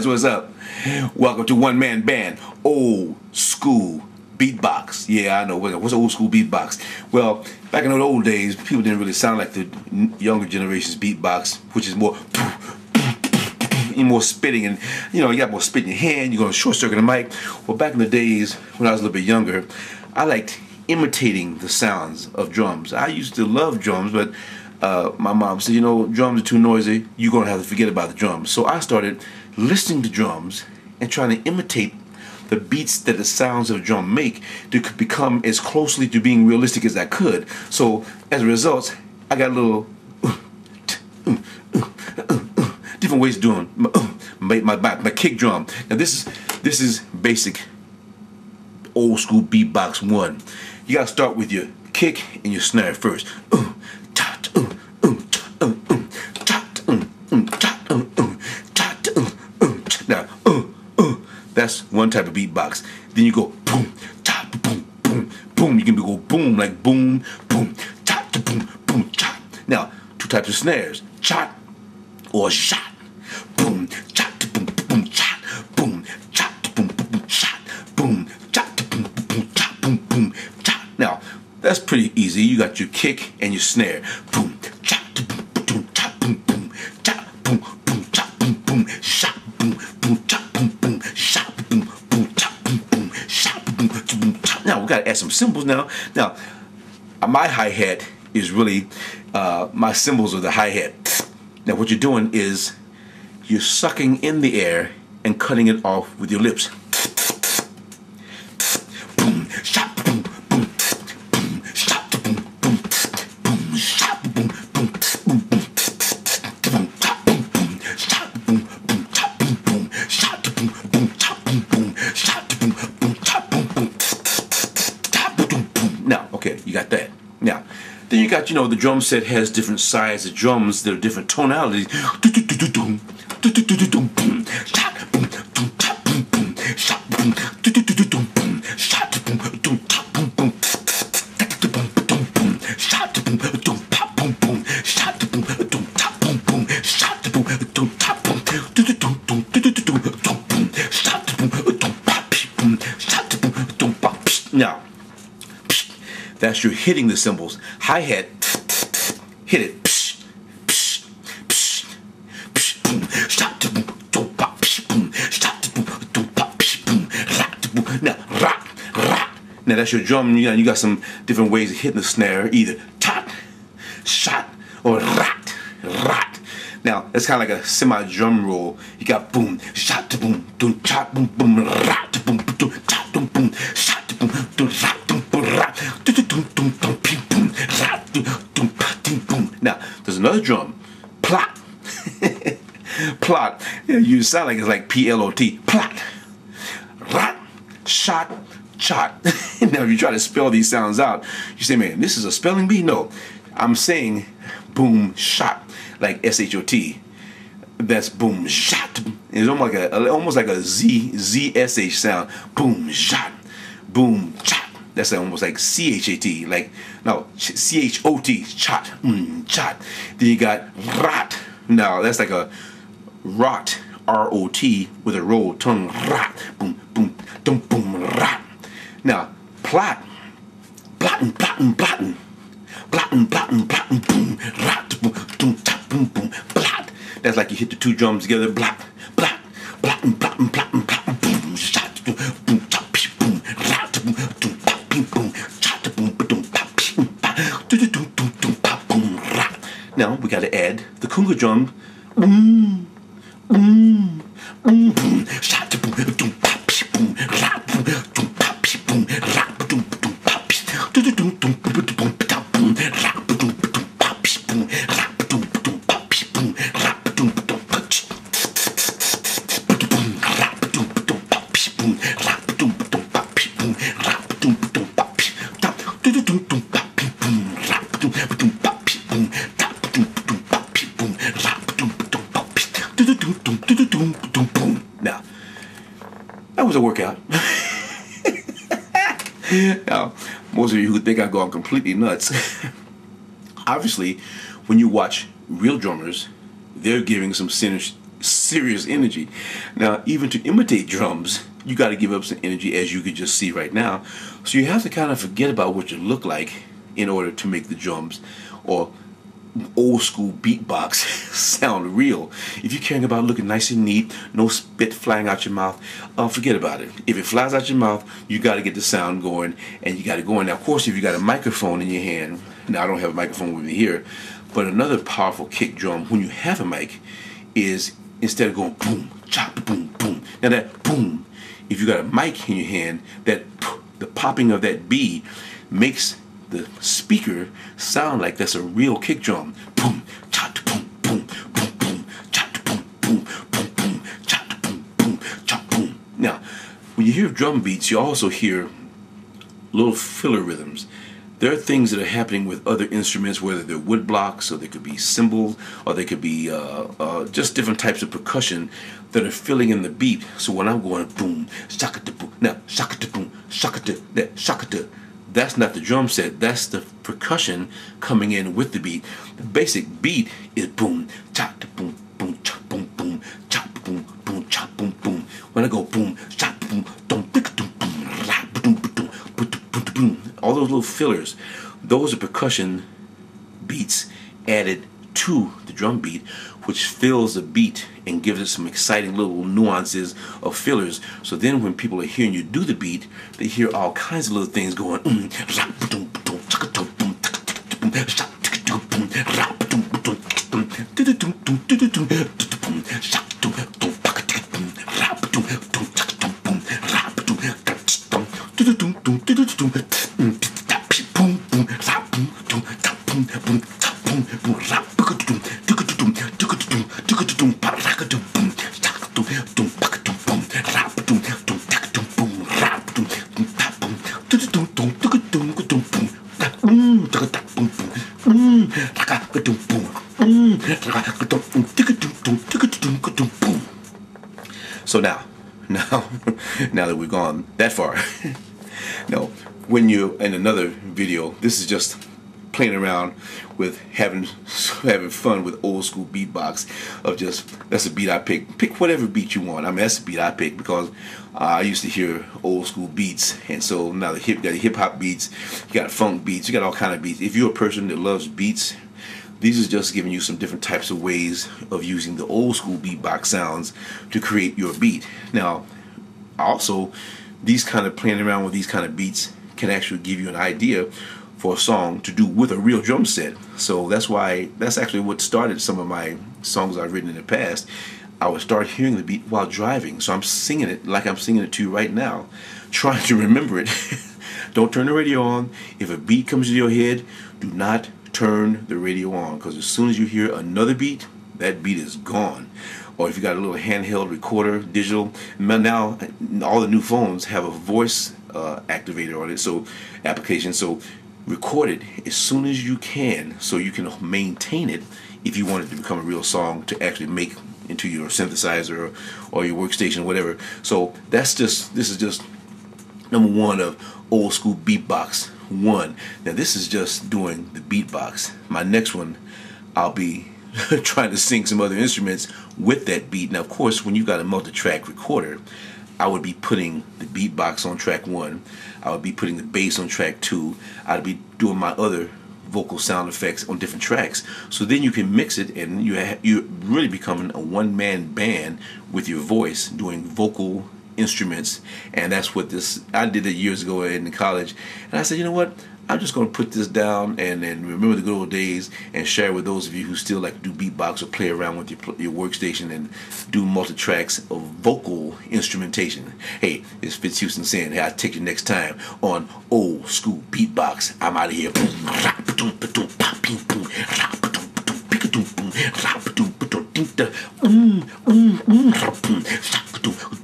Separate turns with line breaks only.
Guys, what's up? Welcome to One Man Band, old school beatbox. Yeah, I know. What's old school beatbox? Well, back in the old days, people didn't really sound like the younger generation's beatbox, which is more more spitting and you know you got more spit in your hand. You're going to short circuit the mic. Well, back in the days when I was a little bit younger, I liked imitating the sounds of drums. I used to love drums, but uh, my mom said, you know, drums are too noisy. You're going to have to forget about the drums. So I started listening to drums and trying to imitate the beats that the sounds of drum make to become as closely to being realistic as I could. So as a result, I got a little different ways of doing my, my, my, my kick drum. Now this is this is basic old school beatbox one. You gotta start with your kick and your snare first. Now, uh, uh, that's one type of beatbox. Then you go boom, chop, boom, boom, boom. You can go boom like boom, boom, chop, boom, boom, chop. Now, two types of snares: chop or shot. Boom, chop, boom, boom, chop, boom, chop, boom, boom, chop, boom, chop, boom, boom, chop, boom, boom, chop. Now, that's pretty easy. You got your kick and your snare. Boom, chop, boom, boom, chop, boom, boom, chop, boom, boom, chop, boom, boom, shot, boom, boom, chop, boom, boom, shot, boom, boom, chop, boom, boom, shot, boom, boom, chop. Now we gotta add some cymbals now. Now, my hi hat is really uh, my cymbals are the hi hat. Now what you're doing is you're sucking in the air and cutting it off with your lips. You know, the drum set has different sizes of drums. That are different tonalities. Now, that's you hitting the cymbals. Hi hat, hit it. Now. Now that's your drum. You got, you got some different ways of hitting the snare, either tot, shot, or rat, rat. Now that's kind of like a semi drum roll. You got boom, shot, boom, boom, chop, boom, boom, rat, boom, boom, chop, boom, boom, shot, boom, boom, rat, boom, boom, rat, Now there's another drum, plot, plot. You sound like it's like P L O T, plot, rat, shot, shot. now if you try to spell these sounds out, you say, man, this is a spelling bee. No, I'm saying boom, shot like S H O T. That's boom shot. It's almost like a almost like a Z Z S H sound. Boom shot. Boom chop. That's almost like C H A T. Like no C H O T chat, Mm, chot. Then you got rot. Now that's like a rot. R O T with a roll tongue. Rot. Boom boom. Boom boom rot. Now plot. Plotting plotting plotting. Plotting plotting plotting boom. Rot. Boom boom chop boom boom. That's like you hit the two drums together, blot, blot, blotting, blotting, blotting, blotting, boom, shot, boom, boom, boom, rot, boom, boom, boom, shot, boom, boom, pop, boom, pop, do do do do do, pop, boom, rot. Now we got to add the conga drum, was a workout. now, most of you who think I've gone completely nuts, obviously, when you watch real drummers, they're giving some serious, serious energy. Now, even to imitate drums, you got to give up some energy, as you could just see right now. So you have to kind of forget about what you look like in order to make the drums or old school beatbox sound real. If you're caring about looking nice and neat, no spit flying out your mouth, uh, forget about it. If it flies out your mouth, you got to get the sound going and you got to go in. Now, of course, if you got a microphone in your hand, now I don't have a microphone with me here, but another powerful kick drum when you have a mic is instead of going boom, chop, boom, boom. Now that boom, if you got a mic in your hand, that the popping of that B makes the speaker sound like that's a real kick drum. Boom, boom, boom, boom, boom, boom, boom, boom, boom, boom, boom, boom. Now, when you hear drum beats, you also hear little filler rhythms. There are things that are happening with other instruments, whether they're wood blocks or they could be cymbals or they could be uh, uh, just different types of percussion that are filling in the beat. So when I'm going boom, shakata boom, now shakata boom, shakata, that shakata, that's not the drum set. That's the percussion coming in with the beat. The basic beat is boom, chop, boom, boom, chop, boom, boom, chop, boom, boom, chop, boom, boom. When I go boom, chop, boom, dum, boom, boom, rap, boom, boom, boom, boom. All those little fillers, those are percussion beats added to the drum beat, which fills the beat and gives it some exciting little nuances of fillers. So then when people are hearing you do the beat, they hear all kinds of little things going. So now, now, now that we've gone that far, no, when you in another video, this is just playing around with having having fun with old school beatbox of just that's a beat I pick. Pick whatever beat you want. I mean that's the beat I pick because uh, I used to hear old school beats, and so now the hip got hip hop beats, you got funk beats, you got all kind of beats. If you're a person that loves beats, these is just giving you some different types of ways of using the old school beatbox sounds to create your beat. Now, also, these kind of playing around with these kind of beats can actually give you an idea for a song to do with a real drum set. So that's why that's actually what started some of my songs I've written in the past. I would start hearing the beat while driving. So I'm singing it like I'm singing it to you right now, trying to remember it. Don't turn the radio on. If a beat comes to your head, do not turn the radio on because as soon as you hear another beat, that beat is gone. Or if you got a little handheld recorder, digital, now all the new phones have a voice uh, activator on it, so application. So record it as soon as you can, so you can maintain it if you want it to become a real song to actually make into your synthesizer or, or your workstation, whatever. So that's just this is just number one of old school beatbox one. Now this is just doing the beatbox. My next one, I'll be trying to sing some other instruments with that beat. Now of course, when you've got a multi-track recorder, I would be putting the beatbox on track one. I would be putting the bass on track two. I'd be doing my other vocal sound effects on different tracks. So then you can mix it, and you ha- you really becoming a one man band with your voice doing vocal instruments, and that's what this. I did it years ago in college, and I said, you know what? I'm just going to put this down and, and remember the good old days and share with those of you who still like to do beatbox or play around with your, your workstation and do multi tracks of vocal instrumentation. Hey, it's Fitz Houston saying, hey, I'll take you next time on old school beatbox. I'm out of here. Mm, mm.